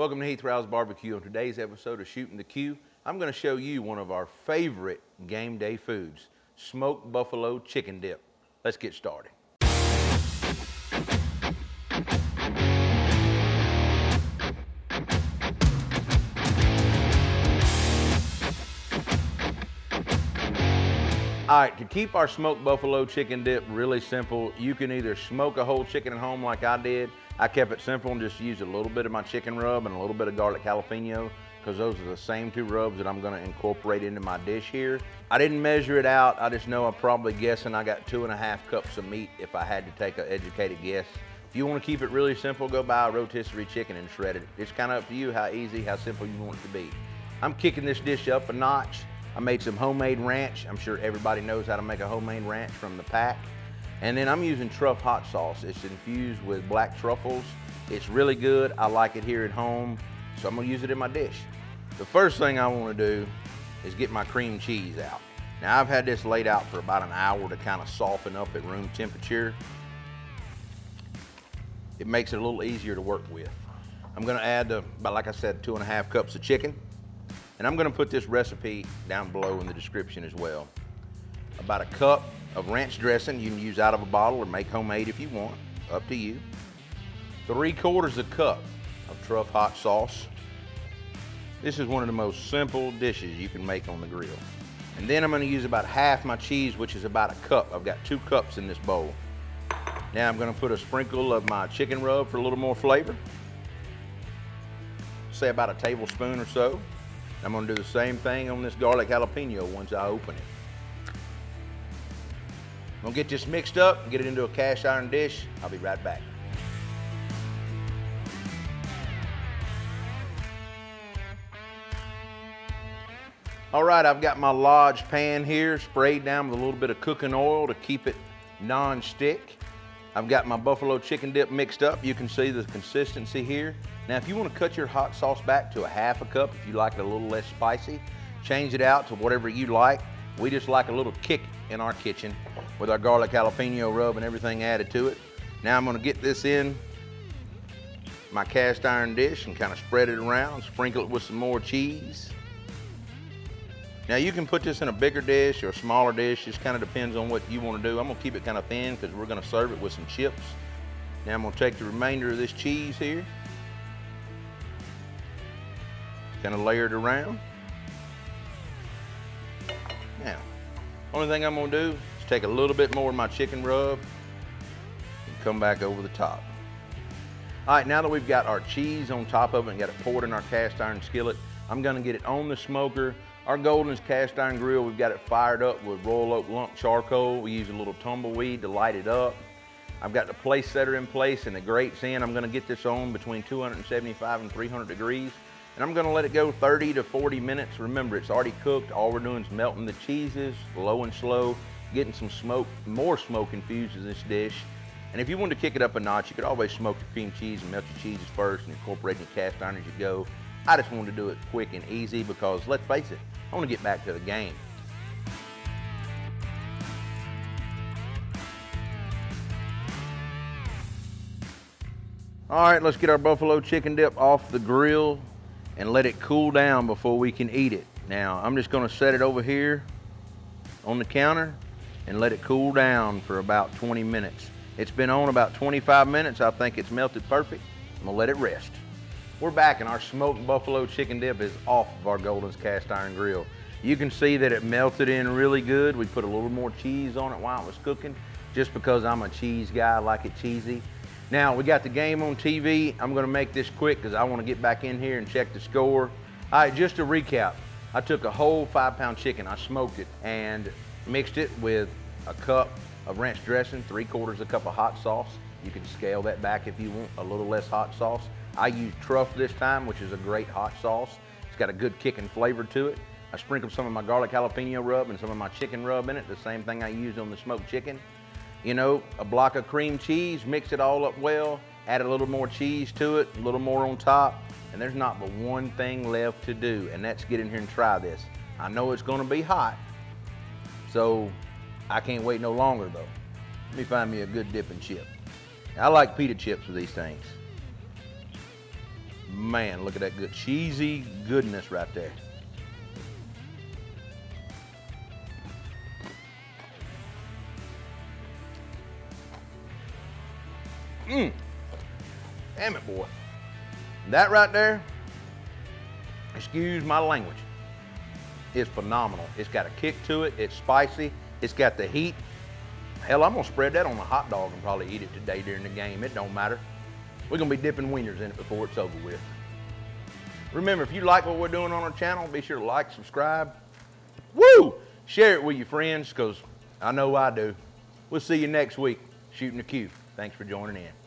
Welcome to Heath Riles Barbecue. On today's episode of Shooting the Que, I'm going to show you one of our favorite game day foods, smoked buffalo chicken dip. Let's get started. All right, to keep our smoked buffalo chicken dip really simple, you can either smoke a whole chicken at home like I did. I kept it simple and just used a little bit of my chicken rub and a little bit of garlic jalapeno because those are the same two rubs that I'm gonna incorporate into my dish here. I didn't measure it out. I just know I'm probably guessing I got two and a half cups of meat if I had to take an educated guess. If you wanna keep it really simple, go buy a rotisserie chicken and shred it. It's kinda up to you how easy, how simple you want it to be. I'm kicking this dish up a notch. I made some homemade ranch. I'm sure everybody knows how to make a homemade ranch from the pack. And then I'm using truff hot sauce. It's infused with black truffles. It's really good. I like it here at home, so I'm gonna use it in my dish. The first thing I wanna do is get my cream cheese out. Now I've had this laid out for about an hour to kind of soften up at room temperature. It makes it a little easier to work with. I'm gonna add, about like I said, two and a half cups of chicken. And I'm gonna put this recipe down below in the description as well. About a cup of ranch dressing you can use out of a bottle or make homemade if you want, up to you. Three quarters a cup of truff hot sauce. This is one of the most simple dishes you can make on the grill. And then I'm gonna use about half my cheese, which is about a cup. I've got two cups in this bowl. Now I'm gonna put a sprinkle of my chicken rub for a little more flavor. Say about a tablespoon or so. I'm gonna do the same thing on this garlic jalapeno once I open it. I'm gonna get this mixed up and get it into a cast iron dish. I'll be right back. All right, I've got my Lodge pan here sprayed down with a little bit of cooking oil to keep it non-stick. I've got my buffalo chicken dip mixed up. You can see the consistency here. Now, if you want to cut your hot sauce back to a half a cup, if you like it a little less spicy, change it out to whatever you like. We just like a little kick in our kitchen with our garlic jalapeno rub and everything added to it. Now I'm gonna get this in my cast iron dish and kind of spread it around, sprinkle it with some more cheese. Now you can put this in a bigger dish or a smaller dish, just kind of depends on what you want to do. I'm gonna keep it kind of thin because we're gonna serve it with some chips. Now I'm gonna take the remainder of this cheese here, kind of layer it around. Now, only thing I'm gonna do is take a little bit more of my chicken rub and come back over the top. All right, now that we've got our cheese on top of it and got it poured in our cast iron skillet, I'm gonna get it on the smoker. Our Golden's cast iron grill, we've got it fired up with Royal Oak lump charcoal. We use a little tumbleweed to light it up. I've got the place setter in place and the grates in. I'm gonna get this on between 275 and 300 degrees. And I'm gonna let it go 30 to 40 minutes. Remember, it's already cooked. All we're doing is melting the cheeses, low and slow, getting some smoke, more smoke infused in this dish. And if you want to kick it up a notch, you could always smoke the cream cheese and melt your cheeses first and incorporate in your cast iron as you go. I just wanted to do it quick and easy because let's face it, I want to get back to the game. All right, let's get our buffalo chicken dip off the grill and let it cool down before we can eat it. Now, I'm just gonna set it over here on the counter and let it cool down for about 20 minutes. It's been on about 25 minutes. I think it's melted perfect. I'm gonna let it rest. We're back and our smoked buffalo chicken dip is off of our Golden's cast iron grill. You can see that it melted in really good. We put a little more cheese on it while it was cooking, just because I'm a cheese guy, I like it cheesy. Now, we got the game on TV. I'm gonna make this quick because I wanna get back in here and check the score. All right, just to recap, I took a whole five pound chicken, I smoked it and mixed it with a cup of ranch dressing, three quarters of a cup of hot sauce. You can scale that back if you want a little less hot sauce. I used truff this time, which is a great hot sauce. It's got a good kick and flavor to it. I sprinkled some of my garlic jalapeno rub and some of my chicken rub in it, the same thing I used on the smoked chicken. You know, a block of cream cheese, mix it all up well, add a little more cheese to it, a little more on top, and there's not but one thing left to do, and that's get in here and try this. I know it's gonna be hot, so I can't wait no longer though. Let me find me a good dipping chip. I like pita chips with these things. Man, look at that good cheesy goodness right there. Mmm. Damn it, boy. That right there, excuse my language, is phenomenal. It's got a kick to it. It's spicy. It's got the heat. Hell, I'm gonna spread that on a hot dog and probably eat it today during the game. It don't matter. We're gonna be dipping wieners in it before it's over with. Remember, if you like what we're doing on our channel, be sure to like, subscribe. Woo! Share it with your friends, because I know I do. We'll see you next week, shooting the Que. Thanks for joining in.